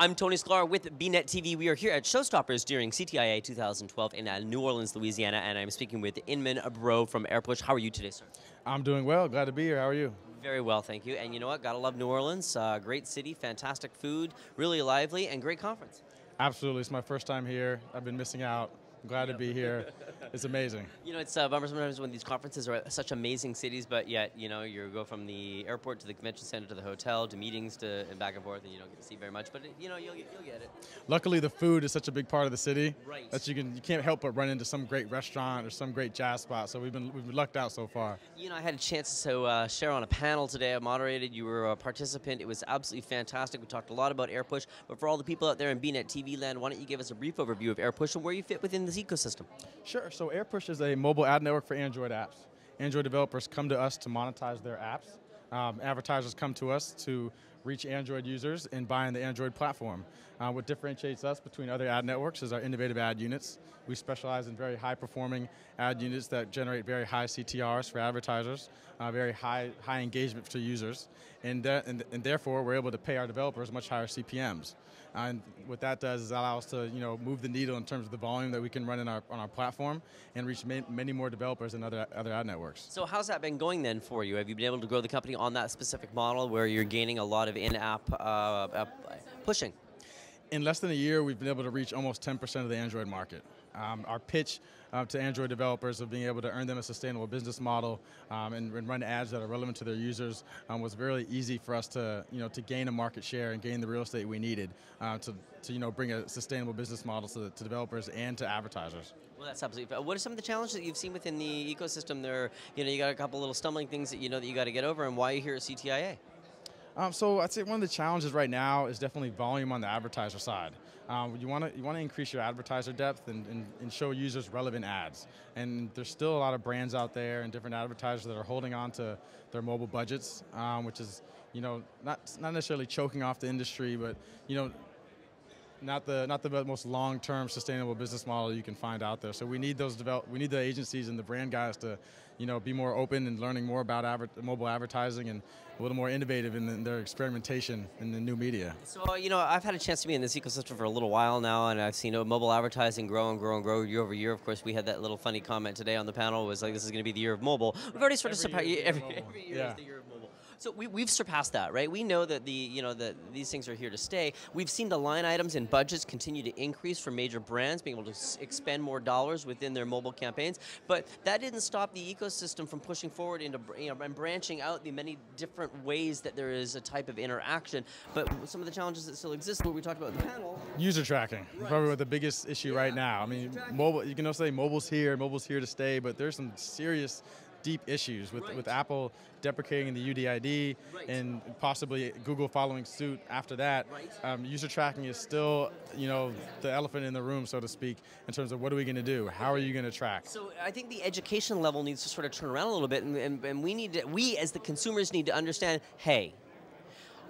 I'm Tony Sklar with BNet TV. We are here at Showstoppers during CTIA 2012 in uh, New Orleans, Louisiana, and I'm speaking with Inman Breaux from Airpush. How are you today, sir? I'm doing well. Glad to be here. How are you? Very well, thank you. And you know what? Gotta love New Orleans. Uh, great city, fantastic food, really lively, and great conference. Absolutely. It's my first time here. I've been missing out. I'm glad to be here. It's amazing. You know, it's a uh, bummer sometimes when these conferences are such amazing cities, but yet, you know, you go from the airport to the convention center to the hotel to meetings to and back and forth, and you don't get to see very much. But it, you know, you'll, you'll get it. Luckily, the food is such a big part of the city Right. that you can you can't help but run into some great restaurant or some great jazz spot. So we've been we've been lucked out so far. You know, I had a chance to uh, share on a panel today. I moderated. You were a participant. It was absolutely fantastic. We talked a lot about AirPush. But for all the people out there in BNet TV land, why don't you give us a brief overview of AirPush and where you fit within this ecosystem? Sure. So AirPush is a mobile ad network for Android apps. Android developers come to us to monetize their apps. Um, advertisers come to us to reach Android users in the Android platform. Uh, what differentiates us between other ad networks is our innovative ad units. We specialize in very high performing ad units that generate very high CTRs for advertisers, uh, very high, high engagement for users, and, that, and, and therefore we're able to pay our developers much higher CPMs. and what that does is allow us to you know, move the needle in terms of the volume that we can run in our, on our platform and reach ma many more developers than other, other ad networks. So how's that been going then for you? Have you been able to grow the company on that specific model where you're gaining a lot of in-app uh, pushing? in less than a year, we've been able to reach almost 10% of the Android market. Um, our pitch uh, to Android developers of being able to earn them a sustainable business model um, and, and, run ads that are relevant to their users um, was really easy for us to, you know, to gain a market share and gain the real estate we needed uh, to, to, you know, bring a sustainable business model to, to developers and to advertisers. Well, that's absolutely. What are some of the challenges that you've seen within the ecosystem? There, you know, you got a couple little stumbling things that you know that you got to get over, and why are you here at CTIA? Um, so I'd say one of the challenges right now is definitely volume on the advertiser side. Um, you want to you want to increase your advertiser depth and, and, and, show users relevant ads. And there's still a lot of brands out there and different advertisers that are holding on to their mobile budgets, um, which is you know not not necessarily choking off the industry, but you know not the not the most long-term sustainable business model you can find out there. So we need those develop we need the agencies and the brand guys to, you know, be more open and learning more about adver mobile advertising and a little more innovative in, the, in, their experimentation in the new media. So you know, I've had a chance to be in this ecosystem for a little while now, and I've seen you know, mobile advertising grow and grow and grow year over year. Of course, we had that little funny comment today on the panel was like, "This is going to be the year of mobile." We've already sort of surpassed every, every year yeah. is the year of mobile. So we, we've surpassed that, right? We know that the you know that these things are here to stay. We've seen the line items and budgets continue to increase for major brands, being able to expend more dollars within their mobile campaigns. But that didn't stop the ecosystem from pushing forward into you know and branching out the many different ways that there is a type of interaction. But some of the challenges that still exist, what we talked about in the panel. User tracking, right. probably the biggest issue yeah. right now. I mean, mobile. You can also say mobile's here, mobile's here to stay, but there's some serious deep issues with, right. with Apple deprecating the UDID right. and possibly Google following suit after that. Right. Um, user tracking is still, you know, the elephant in the room, so to speak, in terms of what are we going to do? How are you going to track? So I think the education level needs to sort of turn around a little bit, and, and, and we need to, we as the consumers need to understand, hey,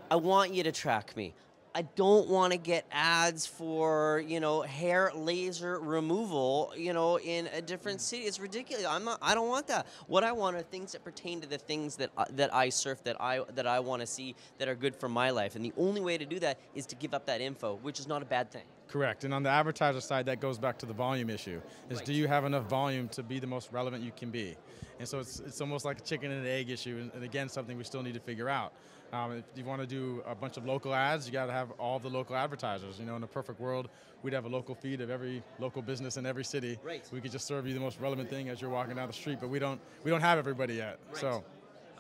I want you to track me. I don't want to get ads for you know hair laser removal you know in a different city. It's ridiculous. I'm not. I don't want that. What I want are things that pertain to the things that uh, that I surf that I that I want to see that are good for my life. And the only way to do that is to give up that info, which is not a bad thing. Correct. And on the advertiser side, that goes back to the volume issue. Is right. do you have enough volume to be the most relevant you can be? And so it's, it's almost like a chicken and an egg issue, and, and again, something we still need to figure out. Um, if you want to do a bunch of local ads, you got to have all the local advertisers. You know, in a perfect world, we'd have a local feed of every local business in every city. Right. We could just serve you the most relevant thing as you're walking down the street, but we don't we don't have everybody yet. Right. So.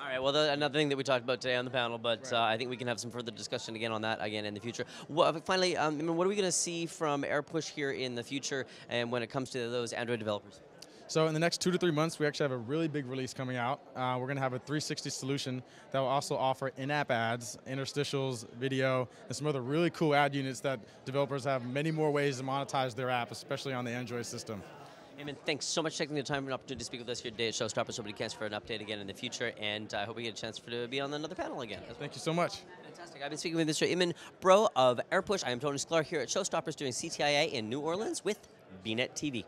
All right. Well, the, another thing that we talked about today on the panel, but uh, I think we can have some further discussion again on that again in the future. Well, finally, um, I mean, what are we going to see from AirPush here in the future, and when it comes to those Android developers? So in the next two to three months, we actually have a really big release coming out. Uh, we're going to have a 360 solution that will also offer in-app ads, interstitials, video, and some other really cool ad units that developers have many more ways to monetize their app, especially on the Android system. Amen. Thanks so much for taking the time and opportunity to speak with us here today at Showstoppers. Somebody can for an update again in the future, and I hope we get a chance for to be on another panel again. Well. Thank you so much. Fantastic. I've been speaking with Mr. Inman Breaux of AirPush. I am Tony Sklar here at Showstoppers doing CTIA in New Orleans with BNet TV.